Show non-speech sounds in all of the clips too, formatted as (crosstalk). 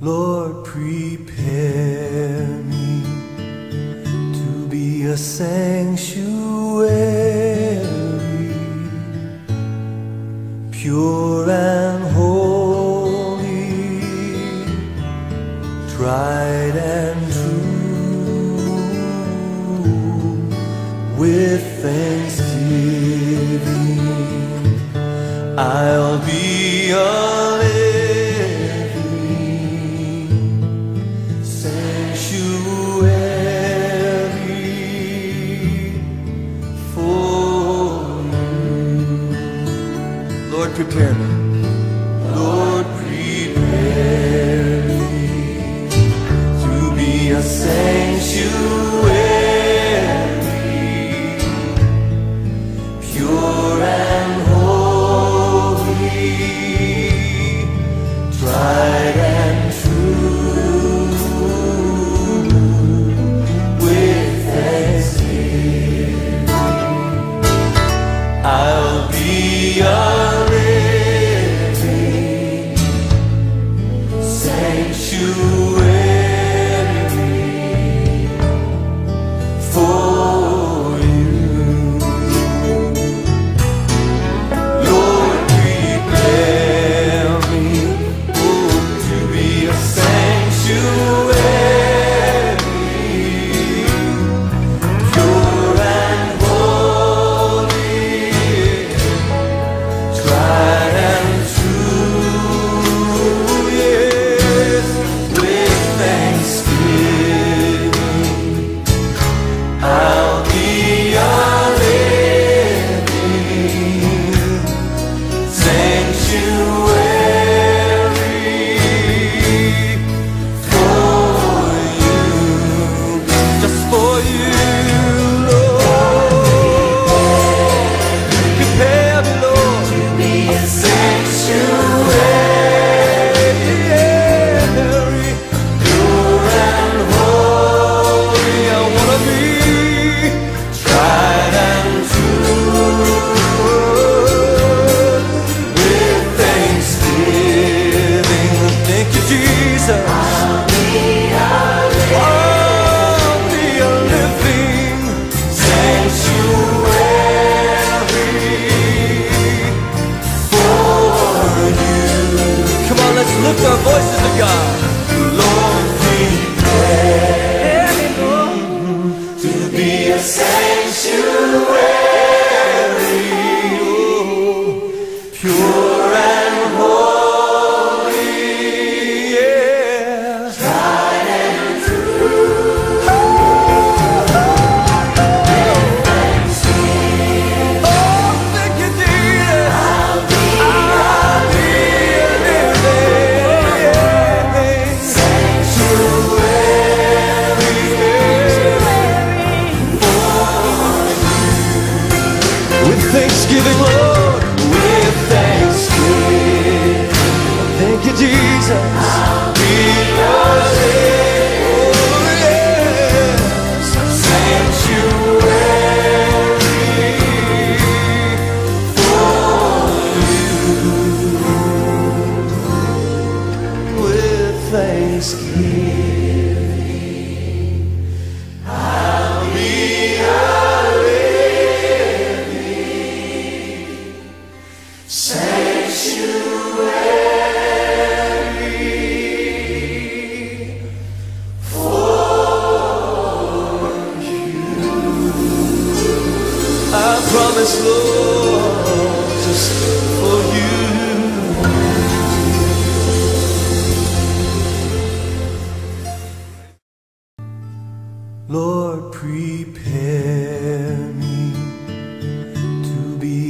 Lord, prepare me to be a sanctuary, pure and holy, tried and true, with thanksgiving. I'll be a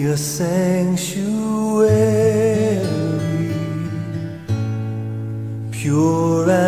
a sanctuary pure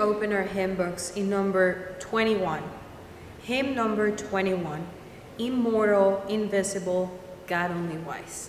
Open our hymn books in number 21. Hymn number 21 Immortal, Invisible, God Only Wise.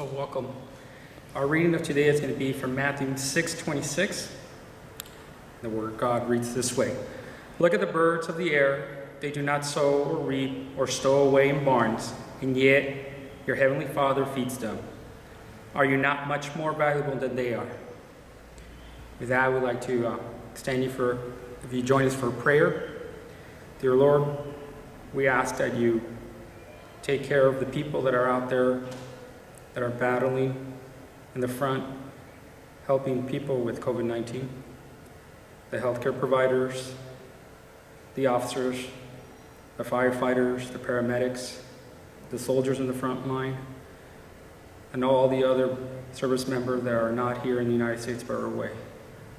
Oh, welcome. Our reading of today is going to be from Matthew 6:26. The word of God reads this way: Look at the birds of the air; they do not sow or reap or stow away in barns, and yet your heavenly Father feeds them. Are you not much more valuable than they are? With that, I would like to uh, extend you for, if you join us for prayer. Dear Lord, we ask that you take care of the people that are out there that are battling in the front, helping people with COVID 19, the healthcare providers, the officers, the firefighters, the paramedics, the soldiers in the front line, and all the other service members that are not here in the United States but are away.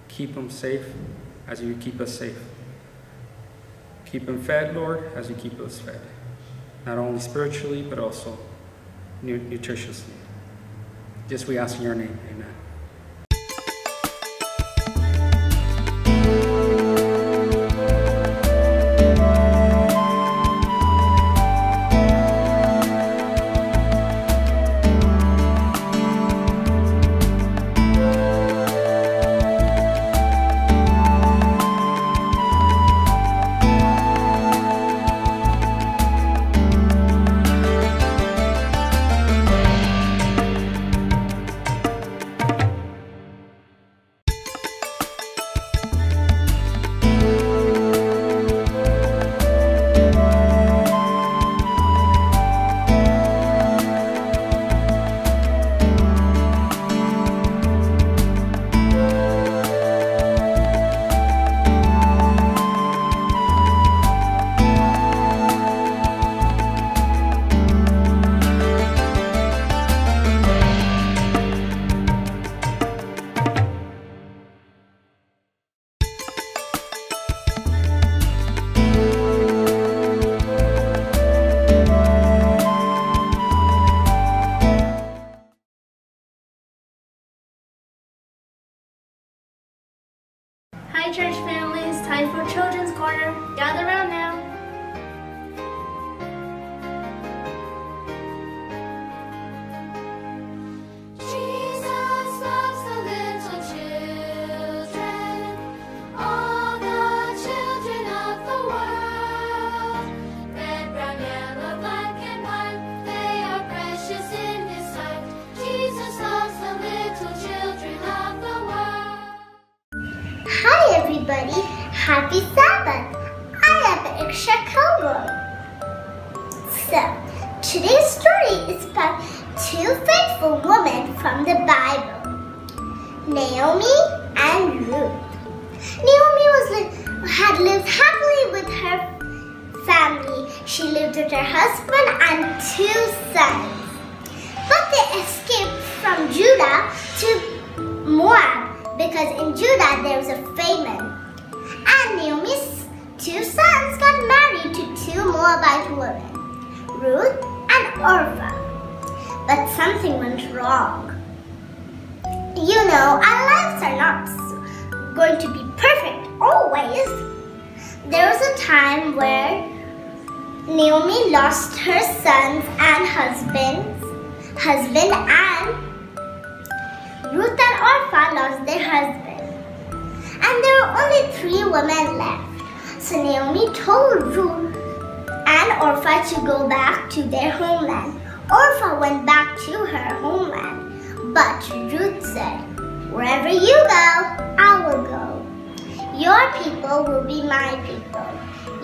Keep them safe as you keep us safe. Keep them fed, Lord, as you keep us fed, not only spiritually but also nu- nutritiously. This we ask in your name. Amen. So, today's story is about two faithful women from the Bible, Naomi and Ruth. Naomi was li- had lived happily with her family. She lived with her husband and two sons. But they escaped from Judah to Moab because in Judah there was a famine. And Naomi's two sons got married to two Moabite women, Ruth and Orpah. But something went wrong. You know, our lives are not going to be perfect always. There was a time where Naomi lost her sons and husbands, husband and Ruth and Orpah lost their husband. And there were only three women left. So Naomi told Ruth and Orpah to go back to their homeland. Orpah went back to her homeland. But Ruth said, Wherever you go, I will go. Your people will be my people.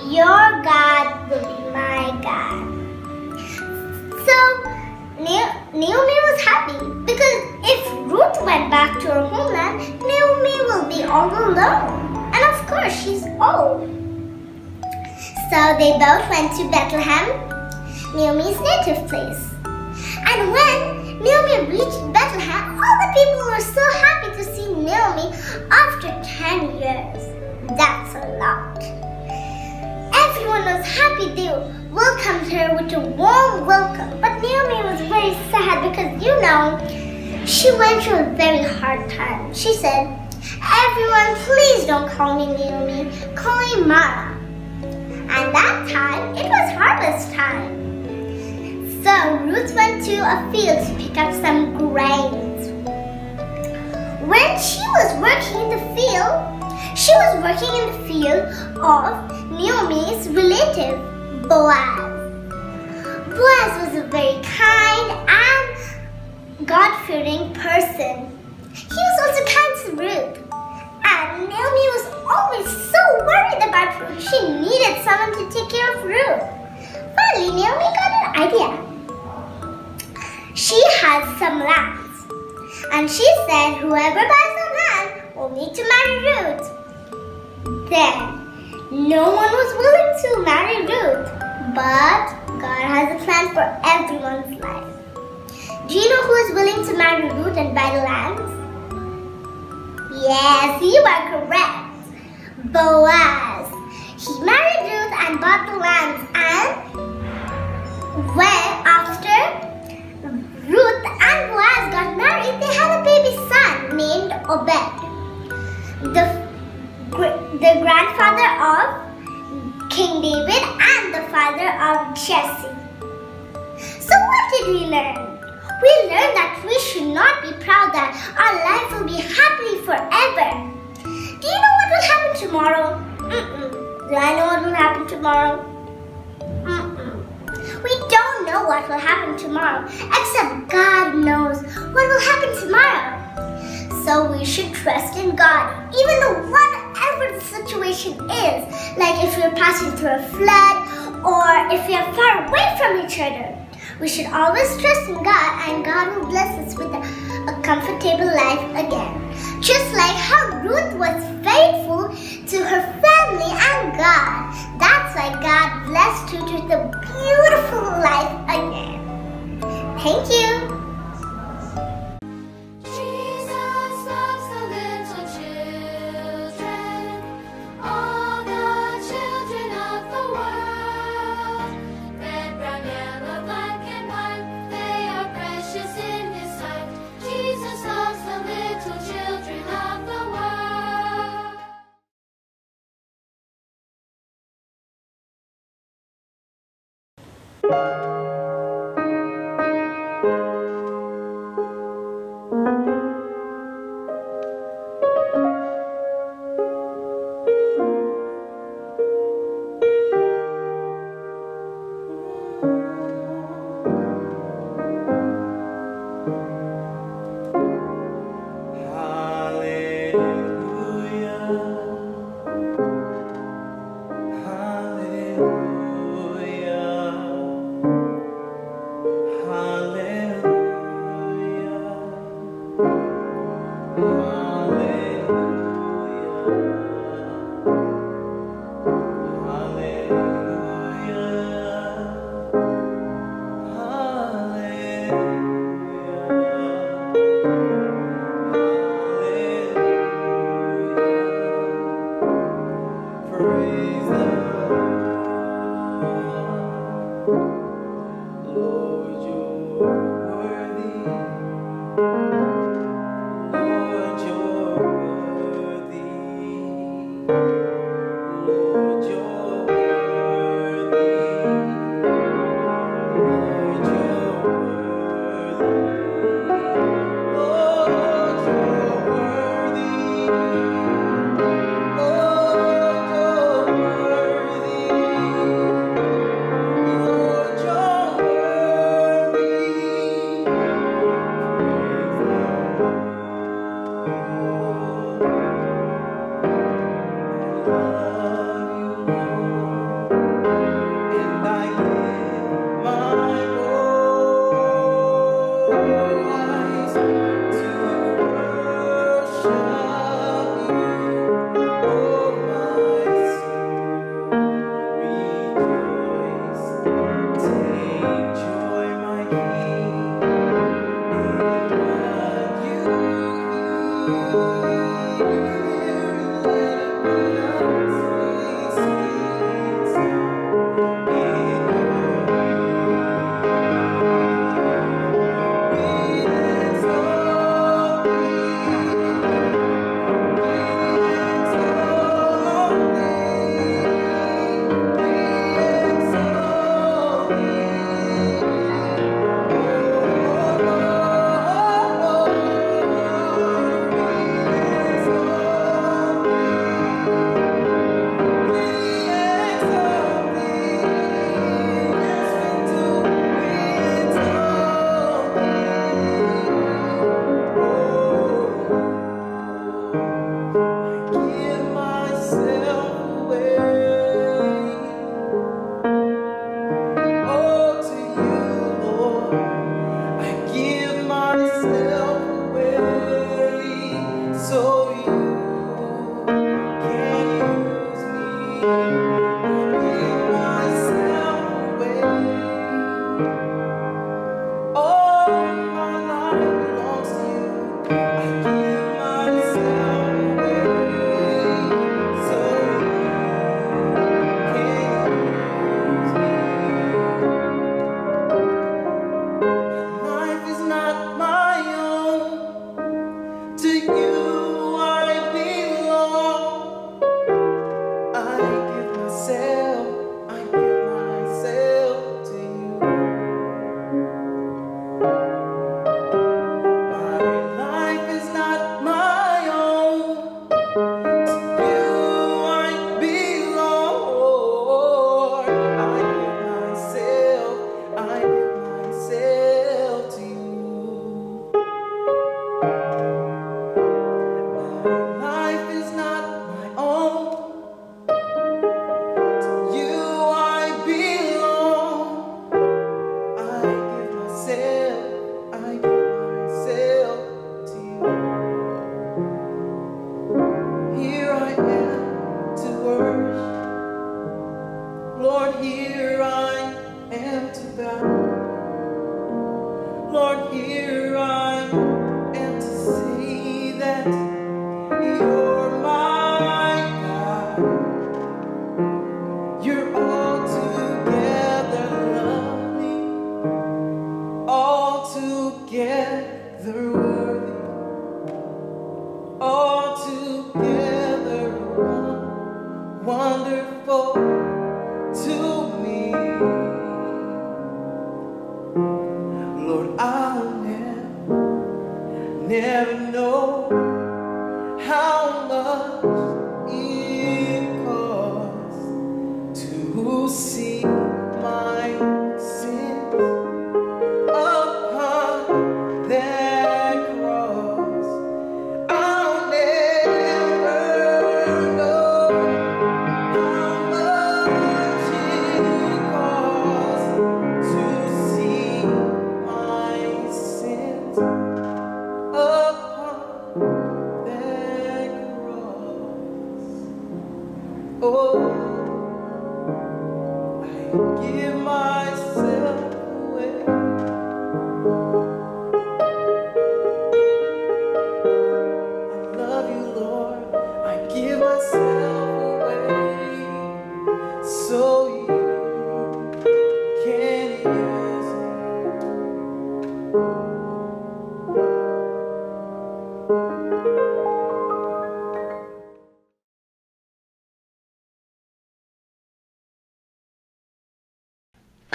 Your God will be my God. So Na- Naomi was happy because if Ruth went back to her homeland, Naomi will be all alone. And of course, she's old. So they both went to Bethlehem, Naomi's native place. And when Naomi reached Bethlehem, all the people were so happy to see Naomi after 10 years. That's a lot. Everyone was happy they welcomed her with a warm welcome. But Naomi was very sad because, you know, she went through a very hard time. She said, Everyone, please don't call me Naomi, call me Mara. And that time, it was harvest time. So Ruth went to a field to pick up some grains. When she was working in the field, she was working in the field of Naomi's relative, Boaz. Boaz was a very kind and God-fearing person. He was also kind to Ruth. And Naomi was always so worried about Ruth. She needed someone to take care of Ruth. Finally, Naomi got an idea. She had some lands. And she said, whoever buys some land will need to marry Ruth. Then, no one was willing to marry Ruth. But God has a plan for everyone's life. Do you know who is willing to marry Ruth and buy the lands? Yes, you are correct. Boaz. Música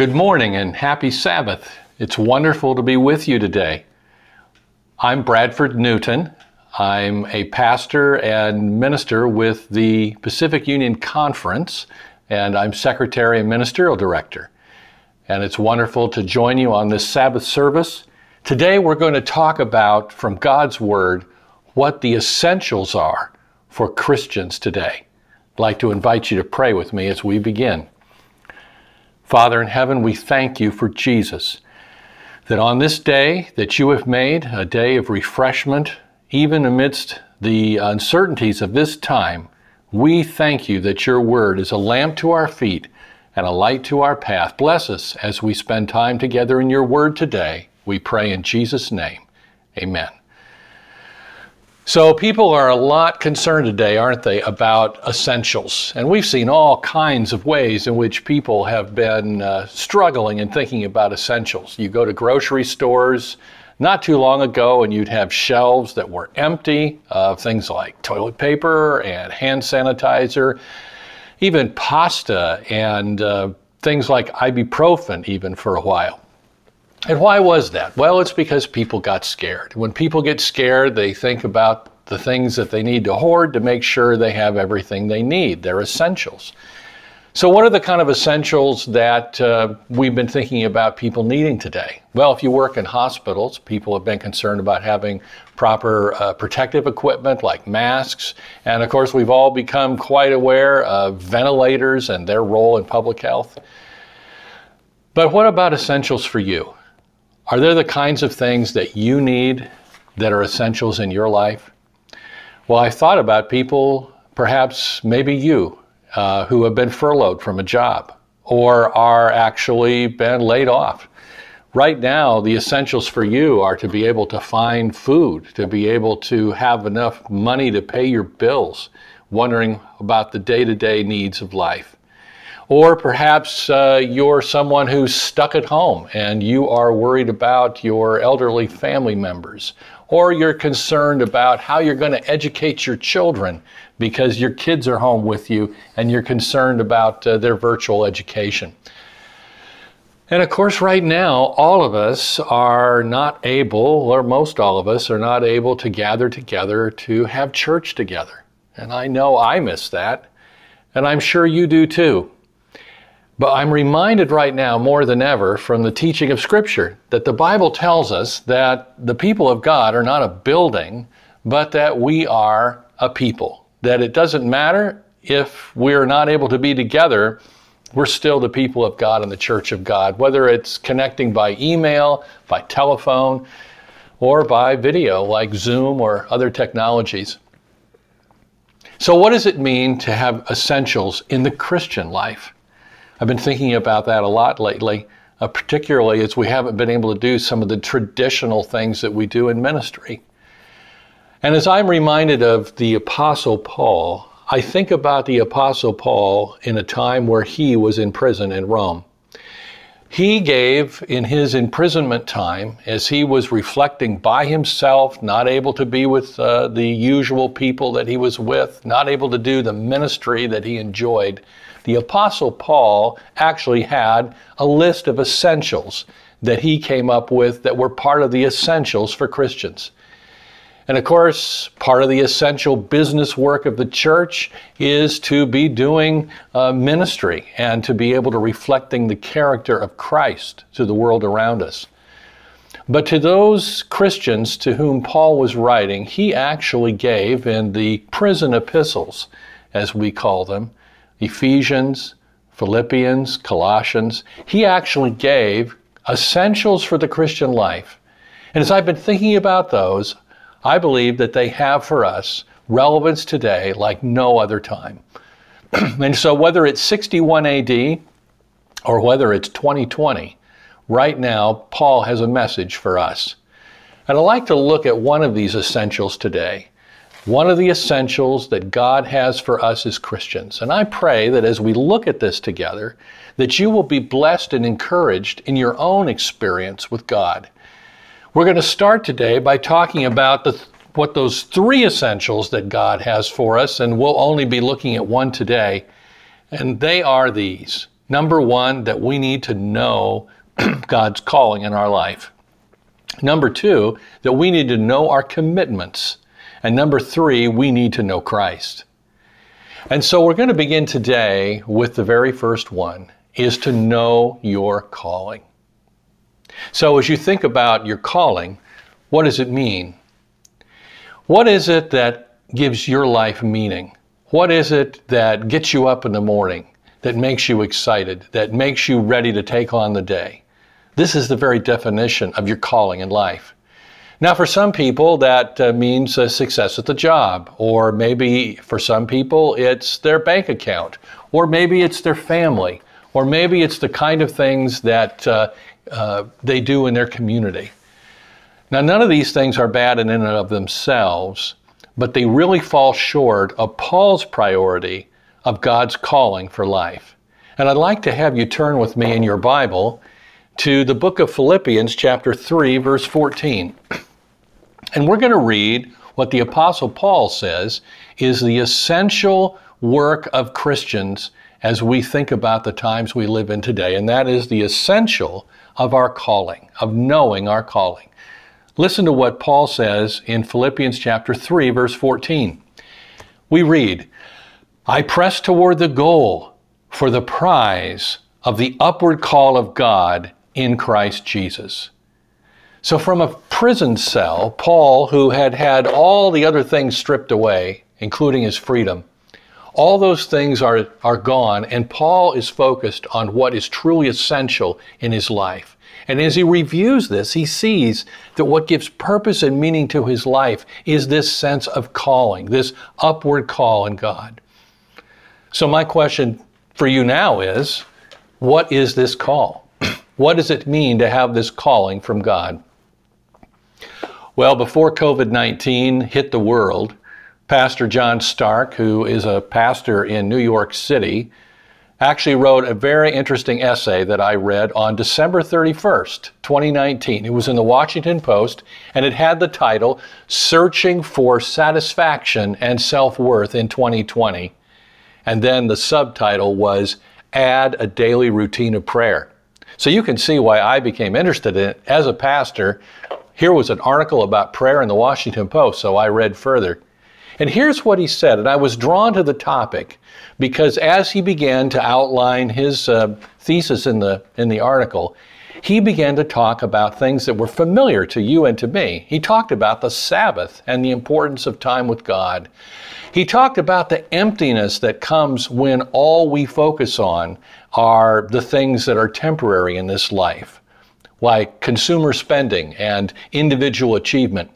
Good morning and happy Sabbath. It's wonderful to be with you today. I'm Bradford Newton. I'm a pastor and minister with the Pacific Union Conference, and I'm secretary and ministerial director. And it's wonderful to join you on this Sabbath service. Today we're going to talk about, from God's Word, what the essentials are for Christians today. I'd like to invite you to pray with me as we begin. Father in heaven, we thank you for Jesus, that on this day that you have made, a day of refreshment, even amidst the uncertainties of this time, we thank you that your word is a lamp to our feet and a light to our path. Bless us as we spend time together in your word today. We pray in Jesus' name. Amen. So, people are a lot concerned today, aren't they, about essentials? And we've seen all kinds of ways in which people have been uh, struggling and thinking about essentials. You go to grocery stores not too long ago, and you'd have shelves that were empty of things like toilet paper and hand sanitizer, even pasta and uh, things like ibuprofen, even for a while. And why was that? Well, it's because people got scared. When people get scared, they think about the things that they need to hoard to make sure they have everything they need. They're essentials. So, what are the kind of essentials that uh, we've been thinking about people needing today? Well, if you work in hospitals, people have been concerned about having proper uh, protective equipment like masks. And of course, we've all become quite aware of ventilators and their role in public health. But what about essentials for you? Are there the kinds of things that you need that are essentials in your life? Well, I thought about people, perhaps maybe you, uh, who have been furloughed from a job or are actually been laid off. Right now, the essentials for you are to be able to find food, to be able to have enough money to pay your bills, wondering about the day to day needs of life. Or perhaps uh, you're someone who's stuck at home and you are worried about your elderly family members. Or you're concerned about how you're going to educate your children because your kids are home with you and you're concerned about uh, their virtual education. And of course, right now, all of us are not able, or most all of us are not able to gather together to have church together. And I know I miss that, and I'm sure you do too. But I'm reminded right now more than ever from the teaching of Scripture that the Bible tells us that the people of God are not a building, but that we are a people. That it doesn't matter if we're not able to be together, we're still the people of God and the church of God, whether it's connecting by email, by telephone, or by video like Zoom or other technologies. So, what does it mean to have essentials in the Christian life? I've been thinking about that a lot lately, uh, particularly as we haven't been able to do some of the traditional things that we do in ministry. And as I'm reminded of the Apostle Paul, I think about the Apostle Paul in a time where he was in prison in Rome. He gave in his imprisonment time, as he was reflecting by himself, not able to be with uh, the usual people that he was with, not able to do the ministry that he enjoyed, the Apostle Paul actually had a list of essentials that he came up with that were part of the essentials for Christians. And of course, part of the essential business work of the church is to be doing uh, ministry and to be able to reflecting the character of Christ to the world around us. But to those Christians to whom Paul was writing, he actually gave in the prison epistles, as we call them, Ephesians, Philippians, Colossians, he actually gave essentials for the Christian life. And as I've been thinking about those, I believe that they have for us relevance today like no other time. (clears throat) and so, whether it's 61 AD or whether it's 2020, right now, Paul has a message for us. And I'd like to look at one of these essentials today one of the essentials that God has for us as Christians. And I pray that as we look at this together, that you will be blessed and encouraged in your own experience with God. We're going to start today by talking about the, what those three essentials that God has for us, and we'll only be looking at one today. And they are these Number one, that we need to know (clears throat) God's calling in our life. Number two, that we need to know our commitments. And number three, we need to know Christ. And so we're going to begin today with the very first one is to know your calling. So as you think about your calling, what does it mean? What is it that gives your life meaning? What is it that gets you up in the morning, that makes you excited, that makes you ready to take on the day? This is the very definition of your calling in life. Now, for some people, that uh, means success at the job, or maybe for some people, it's their bank account, or maybe it's their family, or maybe it's the kind of things that uh, uh, they do in their community. Now, none of these things are bad in and of themselves, but they really fall short of Paul's priority of God's calling for life. And I'd like to have you turn with me in your Bible to the book of Philippians, chapter 3, verse 14. (clears throat) And we're going to read what the Apostle Paul says is the essential work of Christians as we think about the times we live in today, and that is the essential of our calling, of knowing our calling. Listen to what Paul says in Philippians chapter 3, verse 14. We read, I press toward the goal for the prize of the upward call of God in Christ Jesus. So, from a prison cell, Paul, who had had all the other things stripped away, including his freedom, all those things are, are gone, and Paul is focused on what is truly essential in his life. And as he reviews this, he sees that what gives purpose and meaning to his life is this sense of calling, this upward call in God. So, my question for you now is what is this call? (clears throat) what does it mean to have this calling from God? Well, before COVID 19 hit the world, Pastor John Starke, who is a pastor in New York City, actually wrote a very interesting essay that I read on December 31st, 2019. It was in the Washington Post and it had the title Searching for Satisfaction and Self Worth in 2020. And then the subtitle was Add a Daily Routine of Prayer. So you can see why I became interested in it as a pastor here was an article about prayer in the Washington Post, so I read further. And here's what he said, and I was drawn to the topic because as he began to outline his uh, thesis in the, in the article, he began to talk about things that were familiar to you and to me. He talked about the Sabbath and the importance of time with God. He talked about the emptiness that comes when all we focus on are the things that are temporary in this life like consumer spending and individual achievement.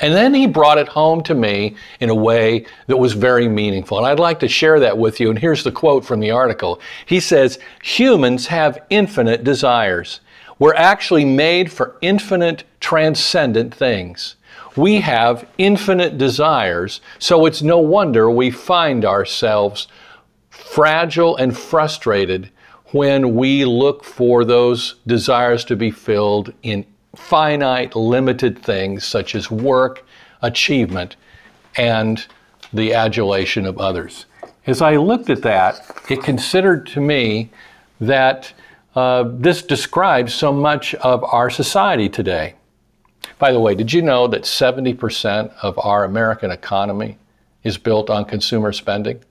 And then he brought it home to me in a way that was very meaningful. And I'd like to share that with you. And here's the quote from the article. He says, Humans have infinite desires. We're actually made for infinite, transcendent things. We have infinite desires, so it's no wonder we find ourselves fragile and frustrated when we look for those desires to be filled in finite, limited things such as work, achievement, and the adulation of others. As I looked at that, it considered to me that uh, this describes so much of our society today. By the way, did you know that 70% of our American economy is built on consumer spending?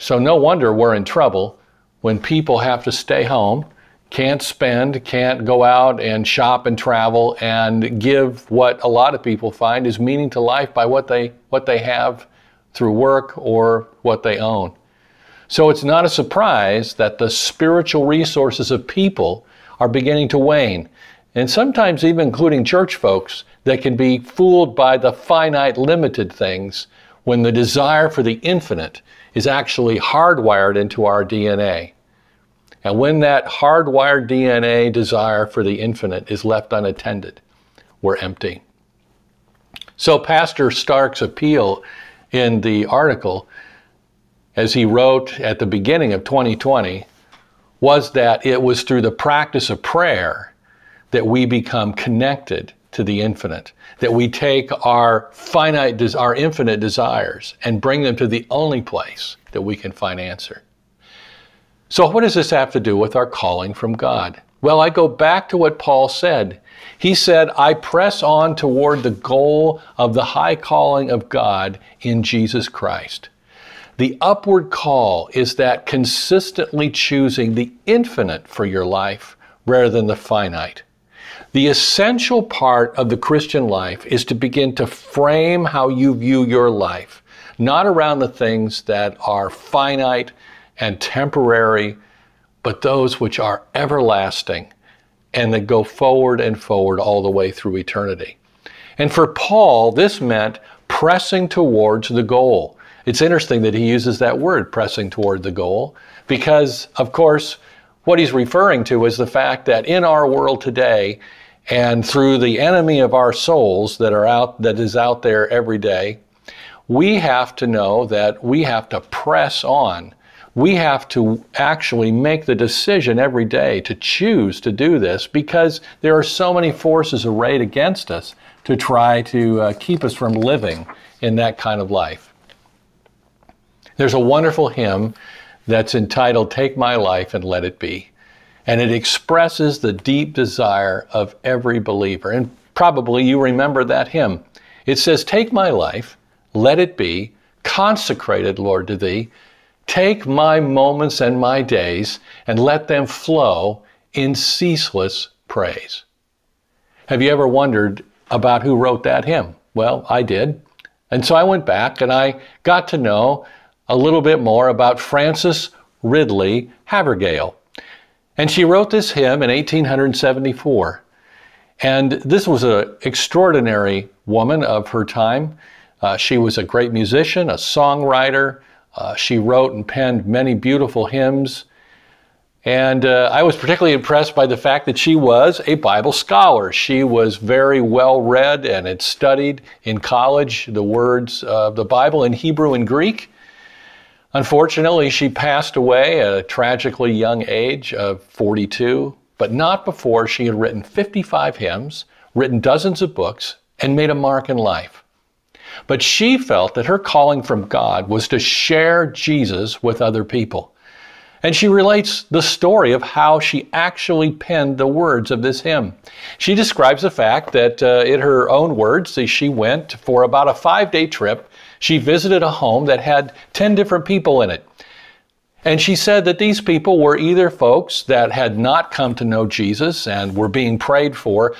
So no wonder we're in trouble when people have to stay home, can't spend, can't go out and shop and travel and give what a lot of people find is meaning to life by what they what they have through work or what they own. So it's not a surprise that the spiritual resources of people are beginning to wane. And sometimes even including church folks that can be fooled by the finite limited things when the desire for the infinite is actually hardwired into our DNA. And when that hardwired DNA desire for the infinite is left unattended, we're empty. So, Pastor Starke's appeal in the article, as he wrote at the beginning of 2020, was that it was through the practice of prayer that we become connected to the infinite, that we take our finite, our infinite desires and bring them to the only place that we can find answer. So, what does this have to do with our calling from God? Well, I go back to what Paul said. He said, I press on toward the goal of the high calling of God in Jesus Christ. The upward call is that consistently choosing the infinite for your life rather than the finite. The essential part of the Christian life is to begin to frame how you view your life, not around the things that are finite and temporary, but those which are everlasting and that go forward and forward all the way through eternity. And for Paul, this meant pressing towards the goal. It's interesting that he uses that word, pressing toward the goal, because, of course, what he's referring to is the fact that in our world today, and through the enemy of our souls that are out that is out there every day, we have to know that we have to press on we have to actually make the decision every day to choose to do this because there are so many forces arrayed against us to try to uh, keep us from living in that kind of life. There's a wonderful hymn that's entitled Take My Life and Let It Be. And it expresses the deep desire of every believer. And probably you remember that hymn. It says, Take my life, let it be, consecrated, Lord, to thee Take my moments and my days and let them flow in ceaseless praise. Have you ever wondered about who wrote that hymn? Well, I did. And so I went back and I got to know a little bit more about Frances Ridley Havergal. And she wrote this hymn in 1874. And this was an extraordinary woman of her time. Uh, she was a great musician, a songwriter, uh, she wrote and penned many beautiful hymns. And uh, I was particularly impressed by the fact that she was a Bible scholar. She was very well read and had studied in college the words of the Bible in Hebrew and Greek. Unfortunately, she passed away at a tragically young age of 42, but not before she had written 55 hymns, written dozens of books, and made a mark in life. But she felt that her calling from God was to share Jesus with other people. And she relates the story of how she actually penned the words of this hymn. She describes the fact that, uh, in her own words, she went for about a five day trip. She visited a home that had 10 different people in it. And she said that these people were either folks that had not come to know Jesus and were being prayed for,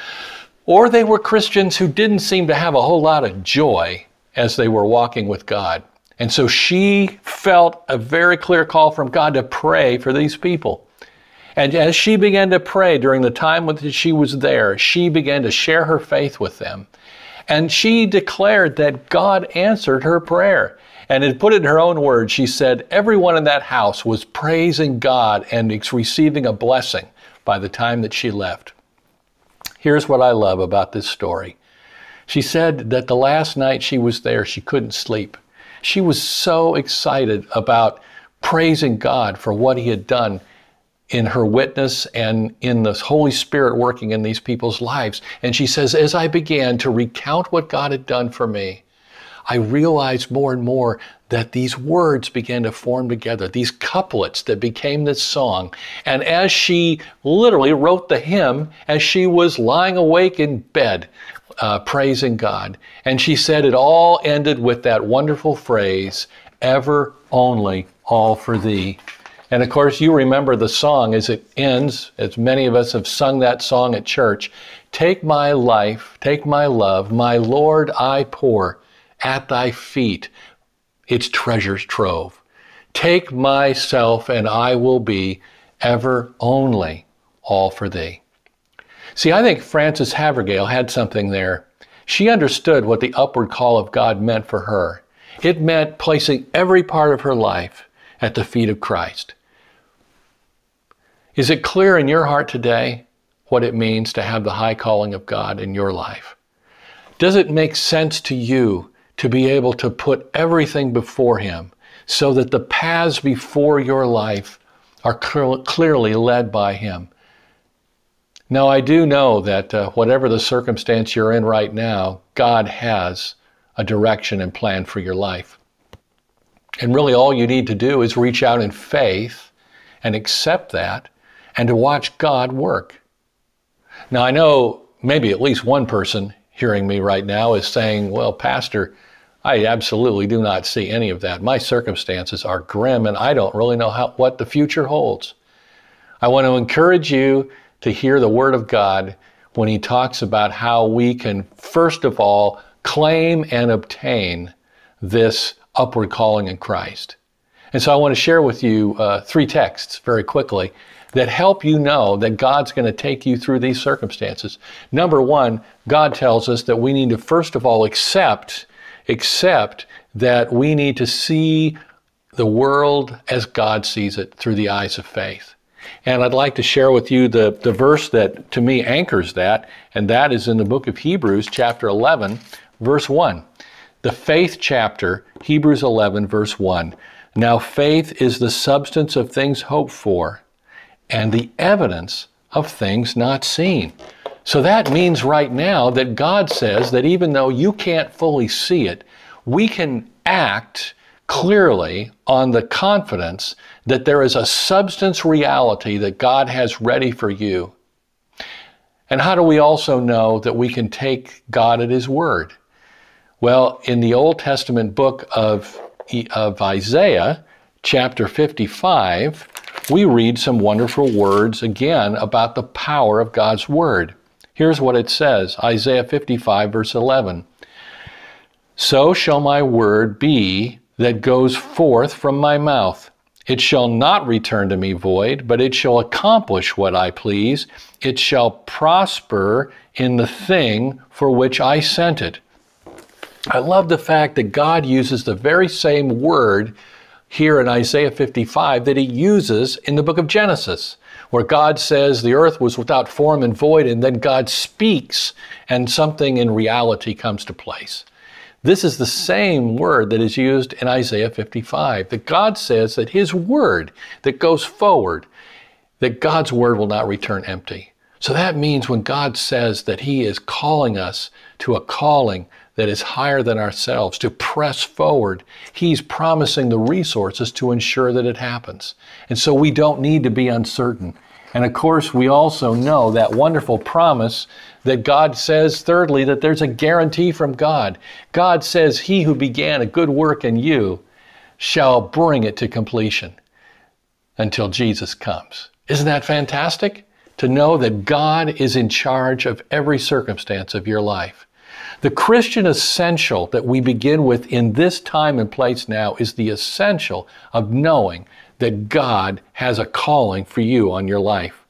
or they were Christians who didn't seem to have a whole lot of joy as they were walking with God. And so she felt a very clear call from God to pray for these people. And as she began to pray during the time that she was there, she began to share her faith with them. And she declared that God answered her prayer. And to put it in her own words, she said, Everyone in that house was praising God and receiving a blessing by the time that she left. Here's what I love about this story. She said that the last night she was there, she couldn't sleep. She was so excited about praising God for what He had done in her witness and in the Holy Spirit working in these people's lives. And she says, as I began to recount what God had done for me, I realized more and more that these words began to form together, these couplets that became this song. And as she literally wrote the hymn, as she was lying awake in bed, uh, praising God, and she said it all ended with that wonderful phrase, ever only all for thee. And of course, you remember the song as it ends, as many of us have sung that song at church. Take my life, take my love, my Lord, I pour at thy feet its treasures trove. Take myself, and I will be ever only all for thee. See, I think Frances Havergal had something there. She understood what the upward call of God meant for her. It meant placing every part of her life at the feet of Christ. Is it clear in your heart today what it means to have the high calling of God in your life? Does it make sense to you to be able to put everything before Him so that the paths before your life are clearly led by Him? Now, I do know that uh, whatever the circumstance you're in right now, God has a direction and plan for your life. And really, all you need to do is reach out in faith and accept that and to watch God work. Now, I know maybe at least one person hearing me right now is saying, Well, Pastor, I absolutely do not see any of that. My circumstances are grim and I don't really know how, what the future holds. I want to encourage you to hear the Word of God when He talks about how we can, first of all, claim and obtain this upward calling in Christ. And so I want to share with you uh, three texts very quickly that help you know that God's going to take you through these circumstances. Number one, God tells us that we need to first of all accept, accept that we need to see the world as God sees it through the eyes of faith. And I'd like to share with you the, the verse that to me anchors that, and that is in the book of Hebrews, chapter 11, verse 1. The faith chapter, Hebrews 11, verse 1. Now, faith is the substance of things hoped for and the evidence of things not seen. So that means right now that God says that even though you can't fully see it, we can act clearly on the confidence that there is a substance reality that God has ready for you. And how do we also know that we can take God at His word? Well, in the Old Testament book of, of Isaiah, chapter 55, we read some wonderful words again about the power of God's Word. Here's what it says Isaiah 55, verse 11. So shall my word be that goes forth from my mouth. It shall not return to me void, but it shall accomplish what I please. It shall prosper in the thing for which I sent it. I love the fact that God uses the very same word here in Isaiah 55 that he uses in the book of Genesis, where God says the earth was without form and void, and then God speaks and something in reality comes to place. This is the same word that is used in Isaiah 55, that God says that his word that goes forward, that God's word will not return empty. So that means when God says that he is calling us to a calling that is higher than ourselves, to press forward, He's promising the resources to ensure that it happens. And so we don't need to be uncertain. And of course, we also know that wonderful promise that God says, thirdly, that there's a guarantee from God. God says, He who began a good work in you shall bring it to completion until Jesus comes. Isn't that fantastic? To know that God is in charge of every circumstance of your life. The Christian essential that we begin with in this time and place now is the essential of knowing that God has a calling for you on your life.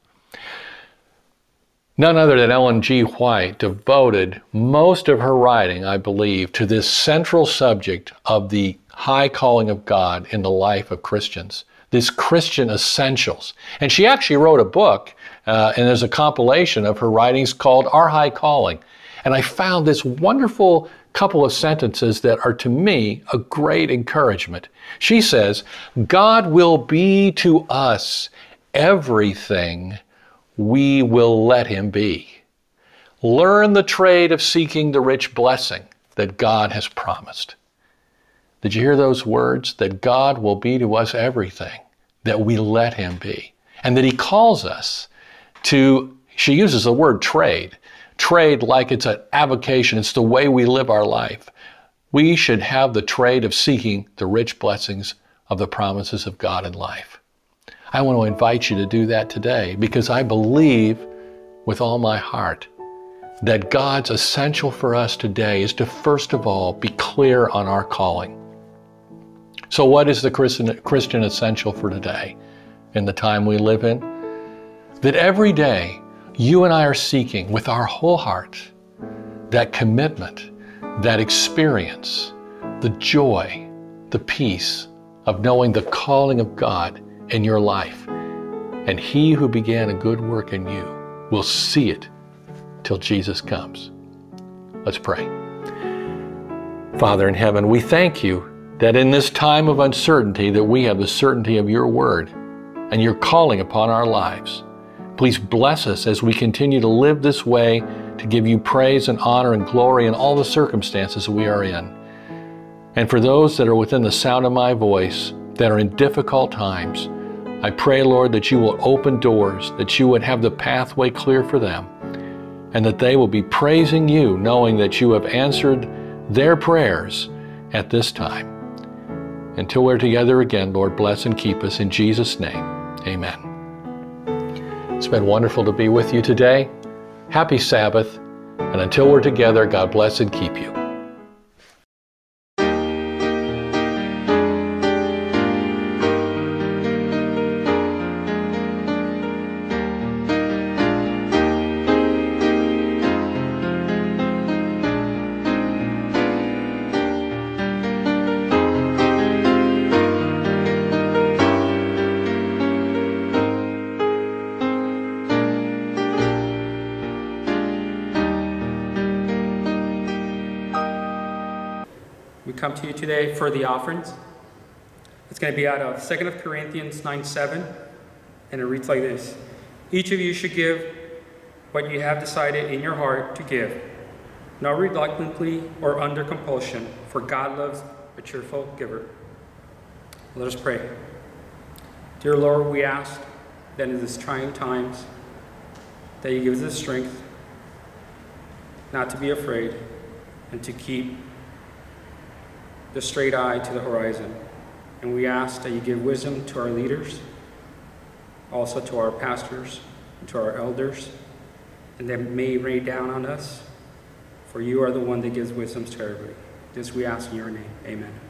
None other than Ellen G. White devoted most of her writing, I believe, to this central subject of the high calling of God in the life of Christians, this Christian essentials. And she actually wrote a book, uh, and there's a compilation of her writings called Our High Calling. And I found this wonderful couple of sentences that are to me a great encouragement. She says, God will be to us everything we will let Him be. Learn the trade of seeking the rich blessing that God has promised. Did you hear those words? That God will be to us everything that we let Him be. And that He calls us to, she uses the word trade trade like it's an avocation, it's the way we live our life. We should have the trade of seeking the rich blessings of the promises of God in life. I want to invite you to do that today because I believe with all my heart that God's essential for us today is to first of all be clear on our calling. So, what is the Christian, essential for today in the time we live in? That every day you and I are seeking with our whole heart that commitment, that experience, the joy, the peace of knowing the calling of God in your life. And he who began a good work in you will see it till Jesus comes. Let's pray. Father in heaven, we thank you that in this time of uncertainty that we have the certainty of your word and your calling upon our lives. Please bless us as we continue to live this way to give you praise and honor and glory in all the circumstances we are in. And for those that are within the sound of my voice that are in difficult times, I pray, Lord, that you will open doors, that you would have the pathway clear for them, and that they will be praising you, knowing that you have answered their prayers at this time. Until we're together again, Lord, bless and keep us in Jesus' name. Amen. It's been wonderful to be with you today. Happy Sabbath, and until we're together, God bless and keep you. For the offerings. It's going to be out of 2 Corinthians 9 7, and it reads like this Each of you should give what you have decided in your heart to give, not reluctantly or under compulsion, for God loves a cheerful giver. Let us pray. Dear Lord, we ask that in these trying times, that you give us the strength not to be afraid and to keep the straight eye to the horizon. And we ask that you give wisdom to our leaders, also to our pastors, and to our elders, and that may rain down on us, for you are the one that gives wisdom to everybody. This we ask in your name. Amen.